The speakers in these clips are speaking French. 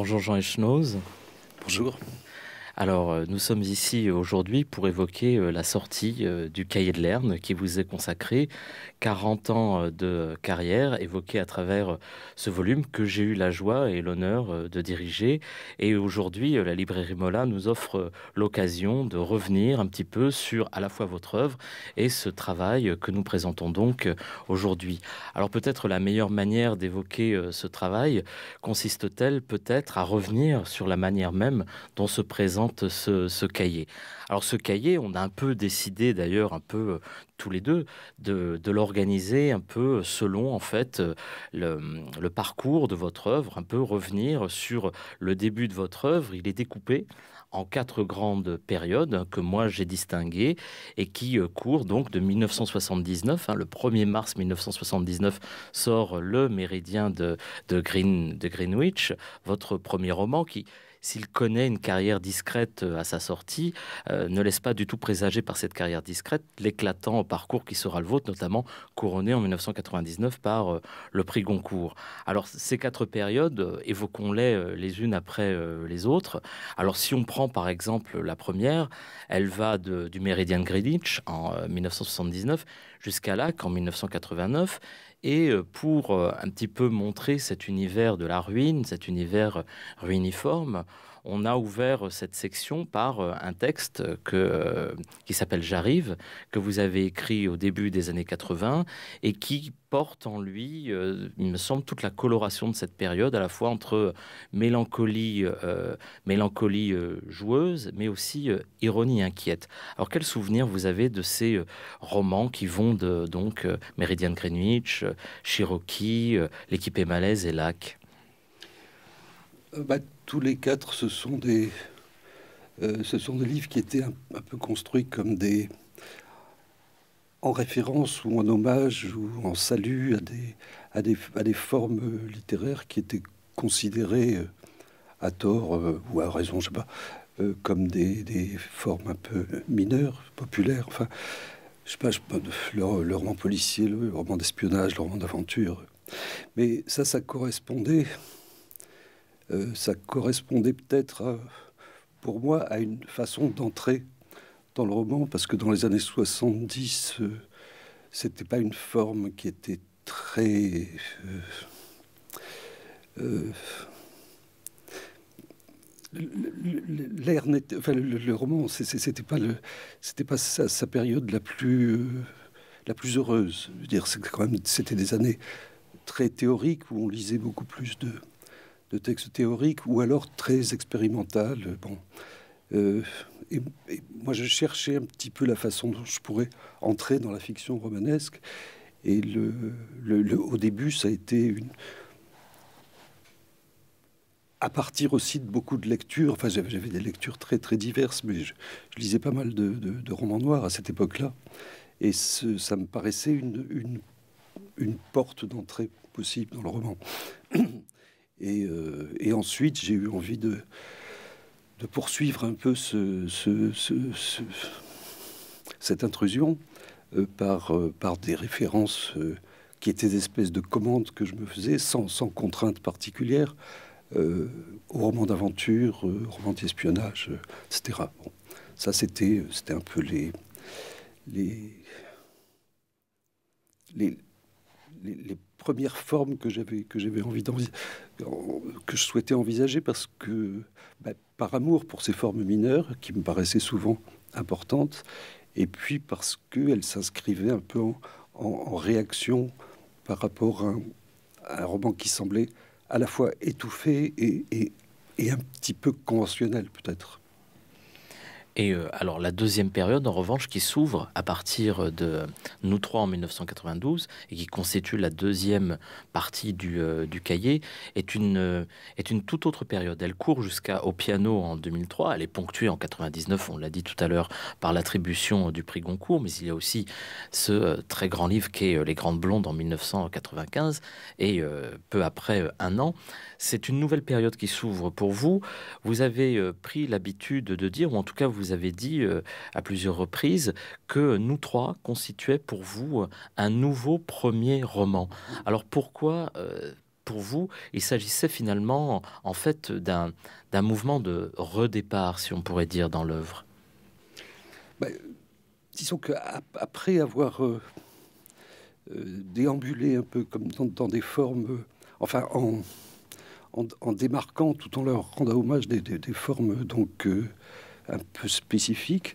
Bonjour Jean Echnoz. Bonjour. Alors, euh, nous sommes ici aujourd'hui pour évoquer euh, la sortie euh, du cahier de Lerne qui vous est consacré, 40 ans de carrière évoquée à travers ce volume que j'ai eu la joie et l'honneur de diriger. Et aujourd'hui, la librairie Mola nous offre l'occasion de revenir un petit peu sur à la fois votre œuvre et ce travail que nous présentons donc aujourd'hui. Alors peut-être la meilleure manière d'évoquer ce travail consiste-t-elle peut-être à revenir sur la manière même dont se présente ce, cahier. Alors ce cahier, on a un peu décidé d'ailleurs, un peu euh, tous les deux, de, l'organiser un peu selon en fait euh, le, parcours de votre œuvre, un peu revenir sur le début de votre œuvre. Il est découpé en quatre grandes périodes que moi j'ai distinguées et qui euh, courent donc de 1979. Hein, le 1er mars 1979 sort Le Méridien de, de Greenwich, votre premier roman qui s'il connaît une carrière discrète euh, à sa sortie, euh, ne laisse pas du tout présager par cette carrière discrète l'éclatant parcours qui sera le vôtre, notamment couronné en 1999 par euh, le prix Goncourt. Alors ces quatre périodes, évoquons-les les unes après les autres. Alors si on prend par exemple la première, elle va du Méridien de Greenwich en 1979 jusqu'à Lac en 1989 et pour un petit peu montrer cet univers de la ruine, cet univers ruiniforme, on a ouvert cette section par euh, un texte que, euh, qui s'appelle J'arrive, que vous avez écrit au début des années 80 et qui porte en lui, euh, il me semble, toute la coloration de cette période, à la fois entre mélancolie, mélancolie joueuse, mais aussi ironie inquiète. Alors, quel souvenir vous avez de ces romans qui vont de donc Meridian Greenwich, Cherokee, L'équipe est malaise et Lac? Bah, tous les quatre, ce sont des, euh, ce sont des livres qui étaient un, peu construits comme des en référence ou en hommage ou en salut à des, à des, à des formes littéraires qui étaient considérées euh, à tort euh, ou à raison, je sais pas, comme des, des, formes un peu mineures, populaires. Enfin, je sais pas, je le, le, roman policier, le roman d'espionnage, le roman d'aventure. Mais ça, ça correspondait ça correspondait peut-être, pour moi, à une façon d'entrer dans le roman, parce que dans les années 70, euh, c'était pas une forme qui était très. Euh, l'air n'était, enfin, le, roman, c'était pas le, c'était pas sa, période la plus, la plus heureuse. Je veux dire, quand même, c'était des années très théoriques où on lisait beaucoup plus de, de textes théoriques ou alors très expérimental. Bon, euh, et, moi, je cherchais un petit peu la façon dont je pourrais entrer dans la fiction romanesque. Et le, le, au début, ça a été une. À partir aussi de beaucoup de lectures, enfin j'avais des lectures très très diverses, mais je, lisais pas mal de, de, romans noirs à cette époque-là, et ça me paraissait une, une, une porte d'entrée possible dans le roman. Euh, et, ensuite, j'ai eu envie de, poursuivre un peu ce, cette intrusion euh, par, euh, par des références qui étaient des espèces de commandes que je me faisais sans, contrainte particulière au roman d'aventure, au roman d'espionnage, etc. Bon, ça, c'était un peu les, les, les première forme que j'avais que j'avais envie que je souhaitais envisager parce que bah, par amour pour ces formes mineures qui me paraissaient souvent importantes et puis parce qu'elles s'inscrivaient un peu en, réaction par rapport à un, roman qui semblait à la fois étouffé et, et un petit peu conventionnel peut-être. Et euh, alors la deuxième période, en revanche, qui s'ouvre à partir de Nous trois en 1992 et qui constitue la deuxième partie du, euh, du cahier, est une, euh, est une toute autre période. Elle court jusqu'au piano en 2003. Elle est ponctuée en 99, on l'a dit tout à l'heure, par l'attribution du prix Goncourt, mais il y a aussi ce très grand livre qui est Les Grandes Blondes en 1995 et peu après un an. C'est une nouvelle période qui s'ouvre pour vous. Vous avez pris l'habitude de dire, ou en tout cas vous vous avez dit euh, à plusieurs reprises que nous trois constituaient pour vous un nouveau premier roman. Alors pourquoi euh, pour vous, il s'agissait finalement en fait d'un mouvement de redépart, si on pourrait dire, dans l'œuvre? Ben, disons qu'après avoir euh, euh, déambulé un peu comme dans, des formes, euh, enfin en, en, démarquant tout en leur rendant hommage des, formes donc un peu spécifiques,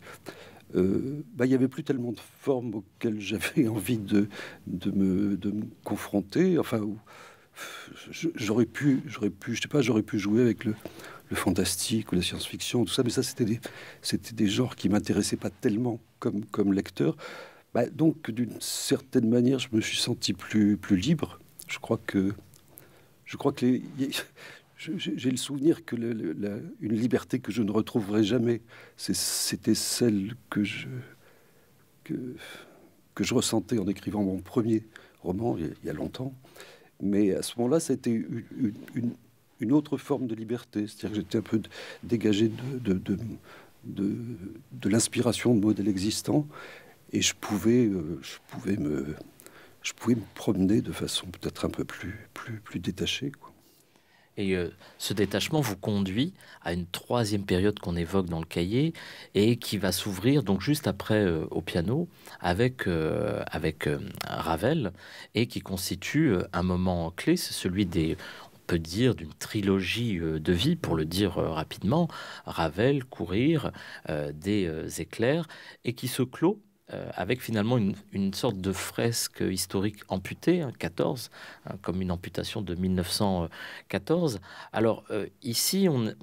bah, il n'y avait plus tellement de formes auxquelles j'avais envie de, de, me, de, me, confronter. Enfin, j'aurais pu, j'aurais pu, je sais pas, j'aurais pu jouer avec le, le fantastique ou la science-fiction, tout ça, mais ça, c'était des, des genres qui m'intéressaient pas tellement comme, comme lecteur. Bah, donc, d'une certaine manière, je me suis senti plus, plus libre. Je crois que, je crois que j'ai le souvenir que une liberté que je ne retrouverai jamais, c'était celle que je, que, je ressentais en écrivant mon premier roman il y a longtemps. Mais à ce moment-là, c'était une, une, une, autre forme de liberté. C'est-à-dire que j'étais un peu dégagé de, de, de, de l'inspiration de modèles existants et je pouvais, euh, je pouvais, me, je pouvais me promener de façon peut-être un peu plus, plus, plus détachée. Quoi. Et euh, ce détachement vous conduit à une troisième période qu'on évoque dans le cahier et qui va s'ouvrir donc juste après euh, au piano avec, euh, avec Ravel et qui constitue un moment clé, c'est celui des, peut dire, d'une trilogie de vie, pour le dire rapidement, Ravel, Courir, des éclairs, et qui se clôt euh, avec finalement une, sorte de fresque historique amputée, 14, hein, hein, comme une amputation de 1914. Alors euh, ici, on,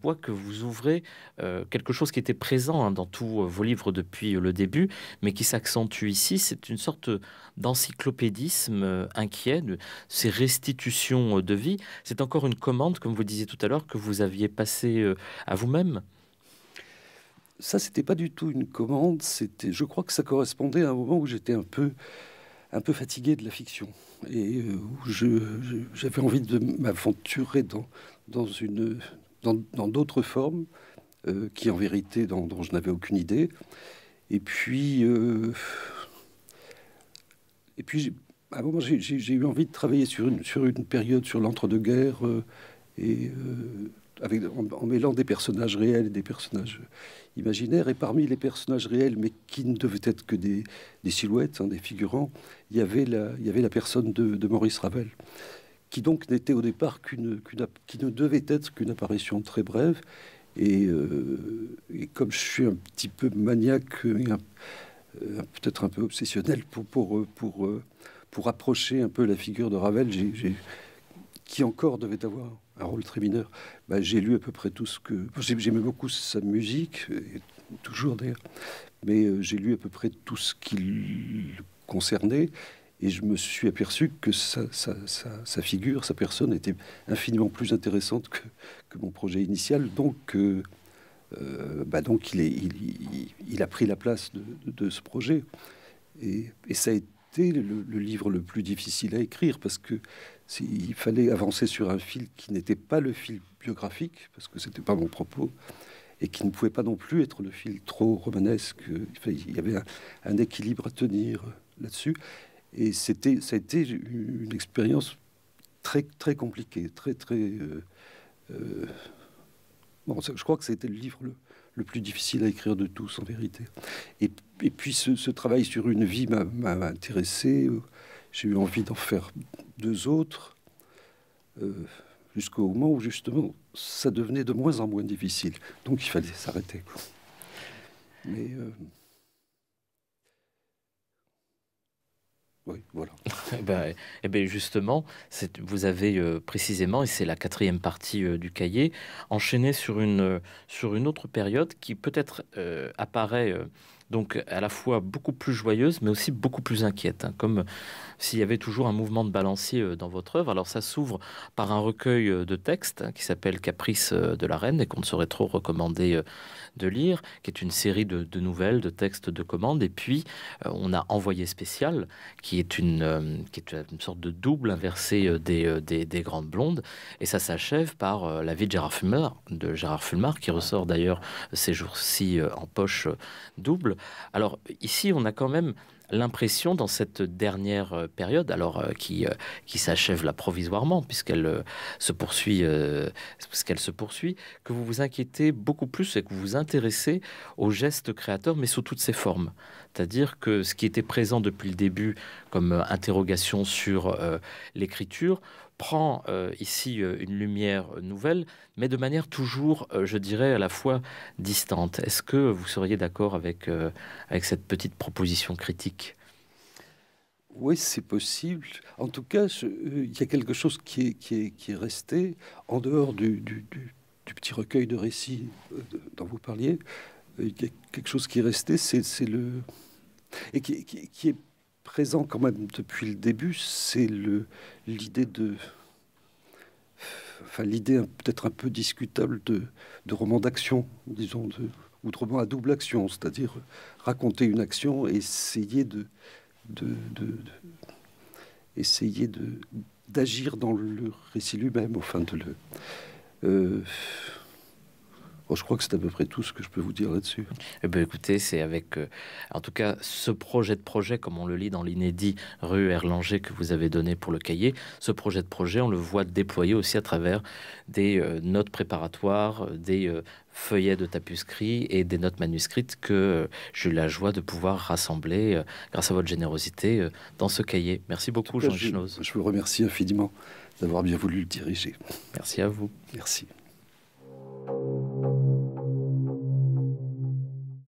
voit que vous ouvrez euh, quelque chose qui était présent hein, dans tous vos livres depuis le début, mais qui s'accentue ici. C'est une sorte d'encyclopédisme inquiet, de ces restitutions de vie. C'est encore une commande, comme vous disiez tout à l'heure, que vous aviez passée à vous-même ça, c'était pas du tout une commande. C'était, je crois que ça correspondait à un moment où j'étais un peu, un peu fatigué de la fiction et euh, où j'avais envie de m'aventurer dans, dans une, dans, d'autres formes euh, qui, en vérité, dont, je n'avais aucune idée. Et puis, euh, et puis, à un moment, j'ai eu envie de travailler sur une, sur une période, sur l'entre-deux-guerres et avec, en, mêlant des personnages réels et des personnages imaginaires. Et parmi les personnages réels, mais qui ne devaient être que des, silhouettes, hein, des figurants, il y avait la, personne de, Maurice Ravel, qui donc n'était au départ qu'une, qui ne devait être qu'une apparition très brève. Et, euh, comme je suis un petit peu maniaque, peut-être un peu obsessionnel pour, pour, pour, approcher un peu la figure de Ravel, qui encore devait avoir un rôle très mineur. Bah, j'ai lu à peu près tout ce que. J'aimais beaucoup sa musique, toujours d'ailleurs, mais euh, j'ai lu à peu près tout ce qui le concernait. Et je me suis aperçu que sa, figure, sa personne était infiniment plus intéressante que, mon projet initial. Donc, euh, euh, bah donc il, est, il, a pris la place de, ce projet. Et, et, ça a été le, le, livre le plus difficile à écrire parce que il fallait avancer sur un fil qui n'était pas le fil biographique, parce que c'était pas mon propos, et qui ne pouvait pas non plus être le fil trop romanesque. Il y avait un, équilibre à tenir là-dessus. Et c'était, ça a été une expérience très, très compliquée, très, très. Euh, euh, bon, je crois que c'était le livre le, plus difficile à écrire de tous, en vérité. Et, et puis, ce, ce, travail sur une vie m'a intéressé. J'ai eu envie d'en faire deux autres, euh, jusqu'au moment où justement ça devenait de moins en moins difficile. Donc il fallait s'arrêter. Mais euh, oui, voilà. eh, ben, eh ben justement, vous avez euh, précisément, et c'est la quatrième partie du cahier, enchaîné sur une, sur une autre période qui peut-être apparaît donc à la fois beaucoup plus joyeuse, mais aussi beaucoup plus inquiète, hein, comme s'il y avait toujours un mouvement de balancier euh, dans votre œuvre. Alors ça s'ouvre par un recueil euh, de textes hein, qui s'appelle Caprice euh, de la Reine et qu'on ne saurait trop recommander de lire, qui est une série de, nouvelles, de textes de commandes. Et puis on a Envoyé spécial, qui est une, qui est une sorte de double inversé des, des, Grandes Blondes. Et ça s'achève par La vie de Gérard Fulmar, de Gérard Fulmar, qui ressort d'ailleurs ces jours-ci en poche double. Alors ici, on a quand même l'impression dans cette dernière euh, période, alors euh, qui, euh, qui s'achève là provisoirement puisqu'elle se poursuit, puisqu'elle se poursuit, que vous vous inquiétez beaucoup plus et que vous vous intéressez aux gestes créateurs, mais sous toutes ses formes. C'est-à-dire que ce qui était présent depuis le début comme interrogation sur l'écriture prend ici une lumière nouvelle, mais de manière toujours, je dirais, à la fois distante. Est-ce que vous seriez d'accord avec, avec cette petite proposition critique? Oui, c'est possible. En tout cas, euh, il y a quelque chose qui est, qui est, qui est resté en dehors du, du, petit recueil de récits euh, dont vous parliez. Euh, il y a quelque chose qui est resté, c'est le et qui, qui, est présent quand même depuis le début, c'est l'idée de enfin l'idée peut-être un peu discutable de, de roman d'action, disons, ou de roman à double action, c'est-à-dire raconter une action et essayer de de, essayer d'agir dans le récit lui-même, enfin de le. Euh, je crois que c'est à peu près tout ce que je peux vous dire là-dessus. Eh bien, écoutez, c'est avec, euh, en tout cas, ce projet de projet, comme on le lit dans l'inédit rue Erlanger que vous avez donné pour le cahier, ce projet de projet, on le voit déployer aussi à travers des euh, notes préparatoires, des feuillets de tapuscrit et des notes manuscrites que euh, j'ai eu la joie de pouvoir rassembler euh, grâce à votre générosité euh, dans ce cahier. Merci beaucoup, Jean Chinoz. Je vous remercie infiniment d'avoir bien voulu le diriger. Merci à vous. Merci.